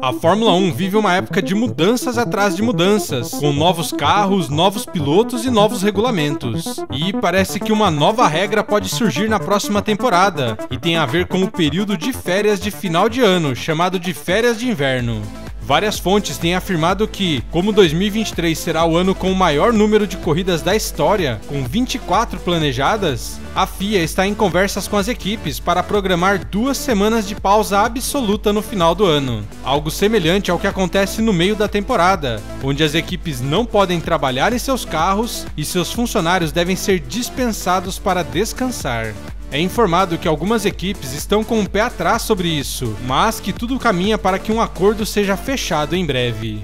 A Fórmula 1 vive uma época de mudanças atrás de mudanças, com novos carros, novos pilotos e novos regulamentos. E parece que uma nova regra pode surgir na próxima temporada, e tem a ver com o período de férias de final de ano, chamado de férias de inverno. Várias fontes têm afirmado que, como 2023 será o ano com o maior número de corridas da história, com 24 planejadas, a FIA está em conversas com as equipes para programar duas semanas de pausa absoluta no final do ano. Algo semelhante ao que acontece no meio da temporada, onde as equipes não podem trabalhar em seus carros e seus funcionários devem ser dispensados para descansar. É informado que algumas equipes estão com o um pé atrás sobre isso, mas que tudo caminha para que um acordo seja fechado em breve.